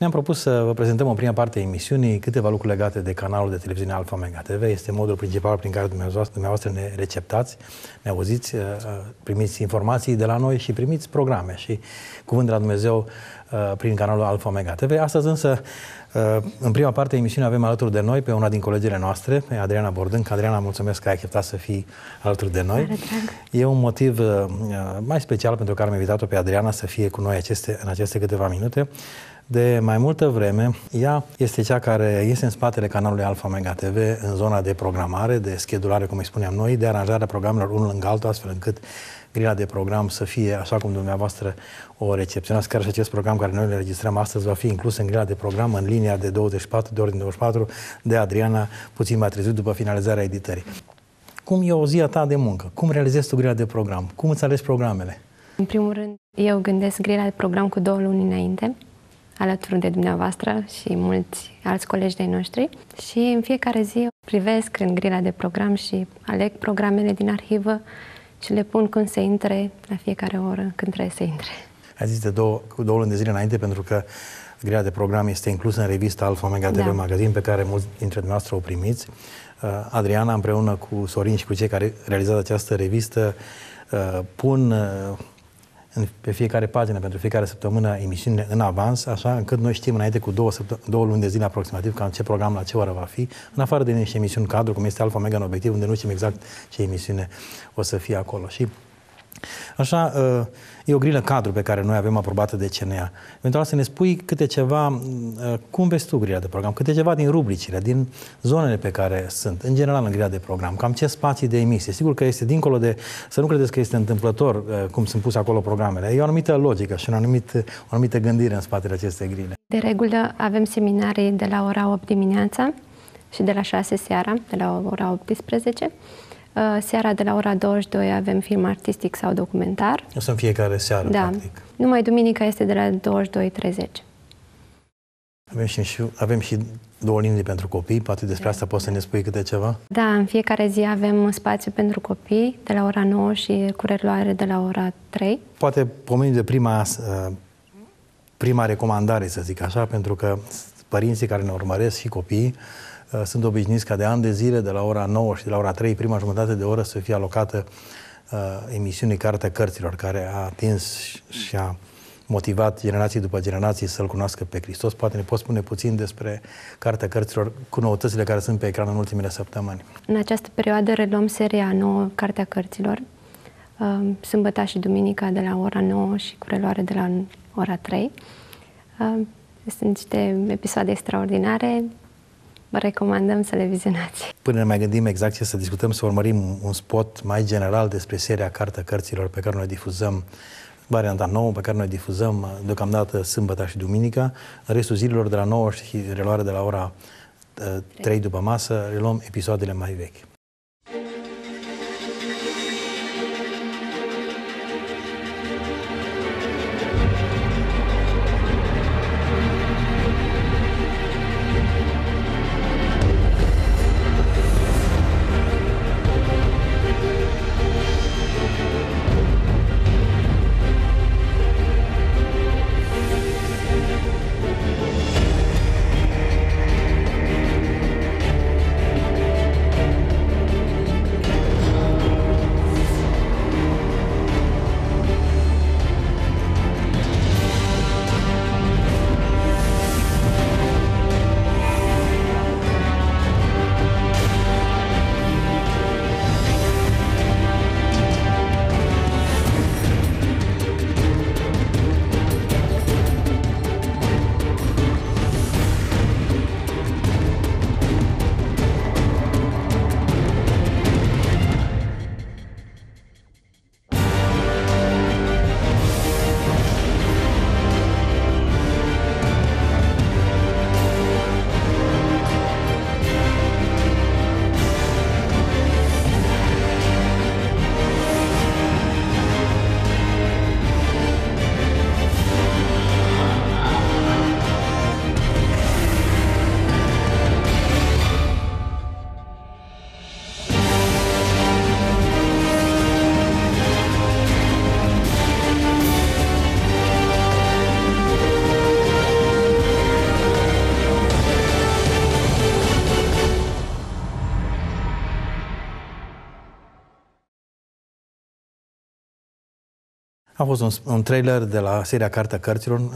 Ne-am propus să vă prezentăm în prima parte a emisiunii câteva lucruri legate de canalul de televiziune Alfa Mega TV. Este modul principal prin care dumneavoastră, dumneavoastră ne receptați, ne auziți, uh, uh, primiți informații de la noi și primiți programe și cuvânt de la Dumnezeu uh, prin canalul Alfa Mega TV. Astăzi însă, în prima parte a emisiunii avem alături de noi pe una din colegele noastre, pe Adriana Bordân. Adriana, mulțumesc că ai acceptat să fii alături de noi. E un motiv mai special pentru care am invitat-o pe Adriana să fie cu noi aceste, în aceste câteva minute de mai multă vreme. Ea este cea care este în spatele canalului Alfa Mega TV în zona de programare, de schedulare, cum îi spuneam noi, de aranjarea programelor unul lângă altul, astfel încât grila de program să fie așa cum dumneavoastră o recepționați. Chiar și acest program care noi le registrăm astăzi va fi inclus în grila de program în linia de 24, de ordine 24, de Adriana, puțin mai târziu după finalizarea editării. Cum e o zi a ta de muncă? Cum realizezi tu grila de program? Cum îți alegi programele? În primul rând, eu gândesc grila de program cu două luni înainte alături de dumneavoastră și mulți alți colegi de noștri și în fiecare zi privesc în grila de program și aleg programele din arhivă și le pun când se intre la fiecare oră când trebuie să intre. Ați zis de două, cu două luni de zile înainte pentru că grila de program este inclusă în revista Alfa Mega TV da. Magazin pe care mulți dintre dumneavoastră o primiți. Uh, Adriana împreună cu Sorin și cu cei care realizează această revistă uh, pun uh, în, pe fiecare pagină, pentru fiecare săptămână, emisiune în avans, așa încât noi știm înainte cu două, două luni de zile aproximativ cam ce program la ce oră va fi, în afară de niște emisiuni cadru, cum este Alfa Mega în obiectiv, unde nu știm exact ce emisiune o să fie acolo. Și Așa, uh, e o grilă cadru pe care noi avem aprobată de CNA. Eventual să ne spui câte ceva, uh, cum vezi tu grila de program, câte ceva din rubricile, din zonele pe care sunt, în general în grila de program, cam ce spații de emisie. Sigur că este dincolo de, să nu credeți că este întâmplător uh, cum sunt puse acolo programele. E o anumită logică și un anumit, o anumită gândire în spatele acestei grile. De regulă avem seminarii de la ora 8 dimineața și de la 6 seara, de la ora 18 Uh, seara de la ora 22 avem film artistic sau documentar. O să în fiecare seară, da. practic. Numai duminica este de la 22.30. Avem și, avem și două linii pentru copii, poate despre asta poți să ne spui câte ceva? Da, în fiecare zi avem spațiu pentru copii de la ora 9 și cu reluare de la ora 3. Poate pomenim de prima, uh, prima recomandare, să zic așa, pentru că părinții care ne urmăresc și copiii Uh, sunt obișnuiți ca de ani de zile, de la ora 9 și de la ora 3, prima jumătate de oră, să fie alocată uh, emisiunii Cartea Cărților, care a atins și a motivat generații după generații să-L cunoască pe Hristos. Poate ne poți spune puțin despre Cartea Cărților cu noutățile care sunt pe ecran în ultimele săptămâni. În această perioadă reluăm seria nouă Cartea Cărților, uh, sâmbătă și duminica de la ora 9 și cu reluare de la ora 3. Uh, sunt niște episoade extraordinare, vă recomandăm să le vizionați. Până ne mai gândim exact ce să discutăm, să urmărim un spot mai general despre seria Cartea Cărților pe care noi difuzăm varianta nouă pe care noi difuzăm deocamdată sâmbătă și duminica. În restul zilelor de la 9 și reluare de la ora 3 uh, după masă, reluăm episoadele mai vechi. A fost un, un trailer de la seria Cartea Cărților uh,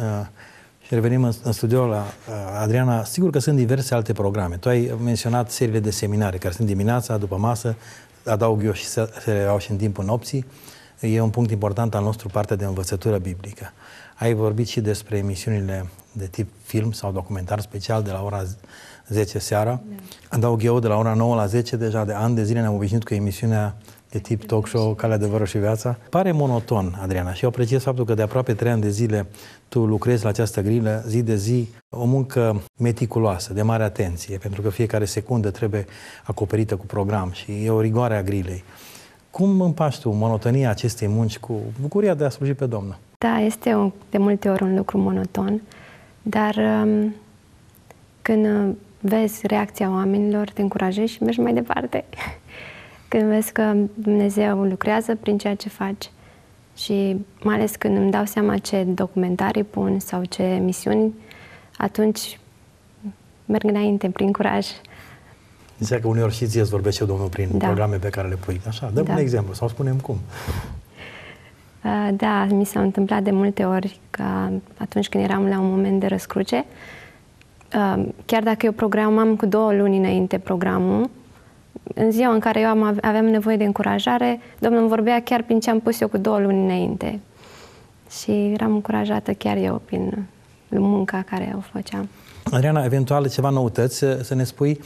și revenim în, în studio la uh, Adriana. Sigur că sunt diverse alte programe. Tu ai menționat seriile de seminare care sunt dimineața, după masă, adaug eu și se, se au și în timpul nopții. E un punct important al nostru, partea de învățătură biblică. Ai vorbit și despre emisiunile de tip film sau documentar special de la ora 10 seara. Da. Adaug eu de la ora 9 la 10, deja de ani de zile ne-am obișnuit cu emisiunea de tip talk show, Calea Adevărul și Viața. Pare monoton, Adriana, și eu apreciez faptul că de aproape trei ani de zile tu lucrezi la această grilă, zi de zi, o muncă meticuloasă, de mare atenție, pentru că fiecare secundă trebuie acoperită cu program și e o rigoare a grilei. Cum împași tu monotonia acestei munci cu bucuria de a sluji pe Domnul? Da, este un, de multe ori un lucru monoton, dar um, când uh, vezi reacția oamenilor, te încurajezi și mergi mai departe. când vezi că Dumnezeu lucrează prin ceea ce faci și mai ales când îmi dau seama ce documentarii pun sau ce emisiuni, atunci merg înainte prin curaj. Zicea că uneori și ție îți vorbește Domnul prin da. programe pe care le pui. Așa, dăm da. un exemplu sau spunem cum. Uh, da, mi s-a întâmplat de multe ori că atunci când eram la un moment de răscruce, uh, chiar dacă eu programam cu două luni înainte programul, în ziua în care eu am, aveam nevoie de încurajare, Domnul îmi vorbea chiar prin ce am pus eu cu două luni înainte. Și eram încurajată chiar eu prin munca care o făceam. Adriana, eventual ceva noutăți să ne spui.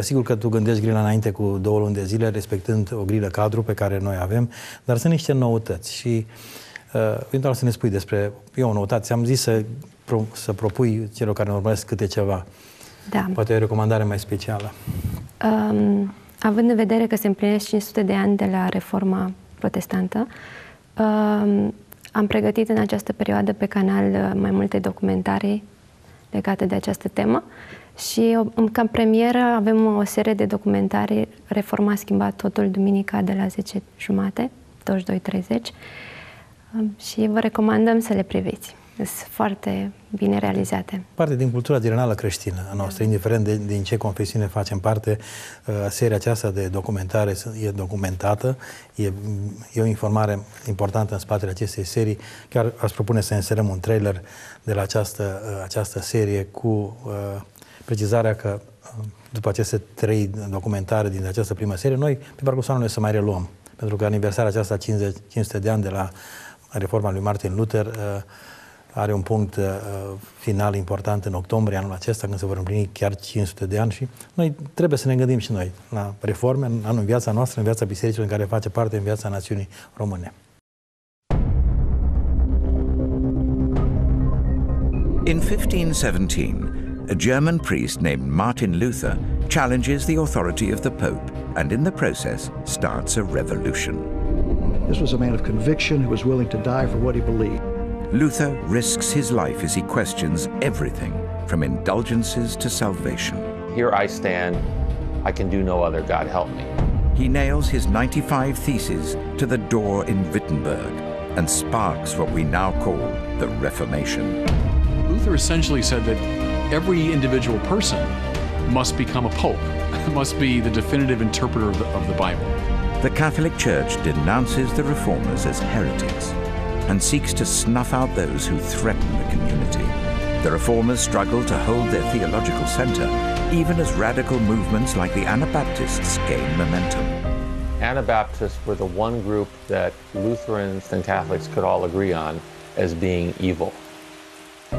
Sigur că tu gândești grila înainte cu două luni de zile, respectând o grilă cadru pe care noi avem, dar sunt niște noutăți și uh, eventual să ne spui despre, eu o noutate, am zis să, pro, să propui celor care ne urmăresc câte ceva. Da. Poate o recomandare mai specială. Um, având în vedere că se împlinesc 500 de ani de la reforma protestantă, um, am pregătit în această perioadă pe canal uh, mai multe documentare legate de această temă și ca premieră avem o serie de documentare Reforma a schimbat totul duminica de la 10 jumate, 22.30 um, și vă recomandăm să le priviți. Sunt foarte bine realizate. Parte din cultura generală creștină a noastră, da. indiferent de, din ce confesiune facem parte, uh, seria aceasta de documentare e documentată, e, e o informare importantă în spatele acestei serii. Chiar aș propune să inserăm un trailer de la această, uh, această serie cu uh, precizarea că uh, după aceste trei documentare din această primă serie, noi pe parcursul anului să mai reluăm. Pentru că aniversarea aceasta 50, 500 de ani de la reforma lui Martin Luther uh, are un punct uh, final important în octombrie anul acesta, când se vor împlini chiar 500 de ani și noi trebuie să ne gândim și noi la reforme în, în viața noastră, în viața bisericii în care face parte, în viața națiunii române. In 1517, a German priest named Martin Luther challenges the authority of the Pope and in the process starts a revolution. This was a man of conviction who was willing to die for what he believed. Luther risks his life as he questions everything from indulgences to salvation. Here I stand, I can do no other, God help me. He nails his 95 theses to the door in Wittenberg and sparks what we now call the Reformation. Luther essentially said that every individual person must become a pope, must be the definitive interpreter of the, of the Bible. The Catholic Church denounces the reformers as heretics and seeks to snuff out those who threaten the community. The reformers struggle to hold their theological center, even as radical movements like the Anabaptists gain momentum. Anabaptists were the one group that Lutherans and Catholics could all agree on as being evil.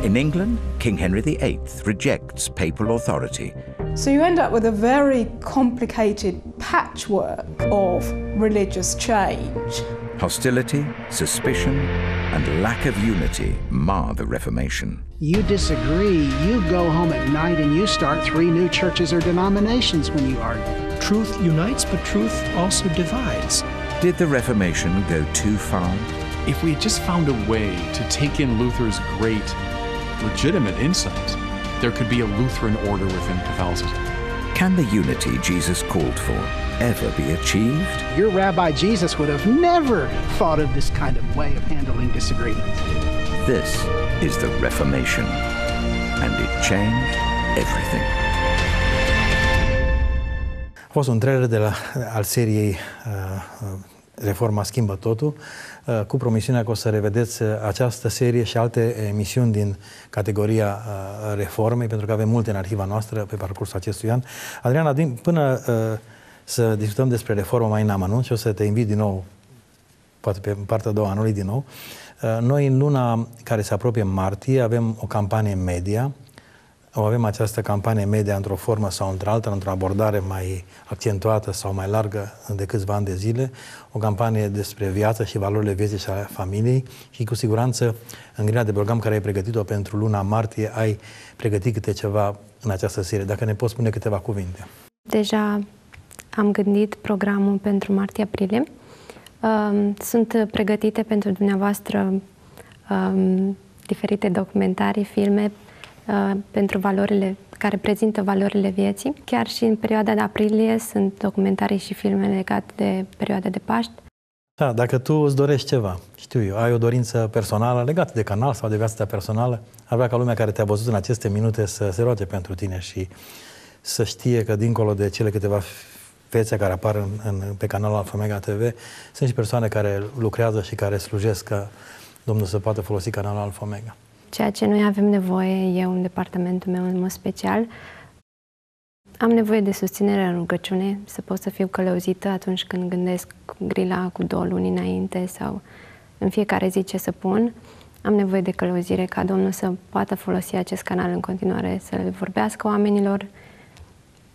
In England, King Henry VIII rejects papal authority. So you end up with a very complicated patchwork of religious change. Hostility, suspicion, and lack of unity mar the Reformation. You disagree, you go home at night and you start three new churches or denominations when you argue. Truth unites, but truth also divides. Did the Reformation go too far? If we had just found a way to take in Luther's great, legitimate insights, there could be a Lutheran order within Catholicism. Can the unity Jesus called for ever be achieved? Your Rabbi Jesus would have never thought of this kind of way of handling disagreements. This is the Reformation, and it changed everything. A fost un trailer de la, al seriei uh, Reforma schimbă totul, uh, cu promisiunea că o să revedeți uh, această serie și alte emisiuni din categoria uh, reformei, pentru că avem multe în arhiva noastră pe parcursul acestui an. Adriana, din, până să discutăm despre reforma mai în amănunt și o să te invit din nou, poate pe partea a doua anului din nou, noi în luna care se apropie martie avem o campanie media avem această campanie media într-o formă sau într-alta, într-o abordare mai accentuată sau mai largă de câțiva ani de zile, o campanie despre viață și valorile vieții și ale familiei și cu siguranță în grila de program care ai pregătit-o pentru luna martie, ai pregătit câte ceva în această serie. Dacă ne poți spune câteva cuvinte. Deja am gândit programul pentru martie-aprilie. Sunt pregătite pentru dumneavoastră um, diferite documentarii, filme Uh, pentru valorile care prezintă valorile vieții. Chiar și în perioada de aprilie sunt documentarii și filme legate de perioada de Paști. Da, dacă tu îți dorești ceva, știu eu, ai o dorință personală legată de canal sau de viața ta personală, ar vrea ca lumea care te-a văzut în aceste minute să se roage pentru tine și să știe că dincolo de cele câteva fețe care apar în, în, pe canalul Alfa Mega TV, sunt și persoane care lucrează și care slujesc ca Domnul să poată folosi canalul Alfa Mega. Ceea ce noi avem nevoie, eu în departamentul meu în mod special, am nevoie de susținere în rugăciune, să pot să fiu călăuzită atunci când gândesc grila cu două luni înainte sau în fiecare zi ce să pun. Am nevoie de călăuzire ca Domnul să poată folosi acest canal în continuare, să le vorbească oamenilor,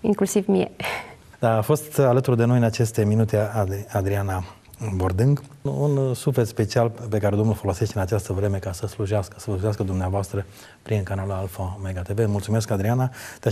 inclusiv mie. Da, a fost alături de noi în aceste minute Adriana Bordâng, un suflet special pe care Domnul folosește în această vreme ca să slujească, să slujească dumneavoastră prin canalul Alfa Omega TV. Mulțumesc, Adriana. Te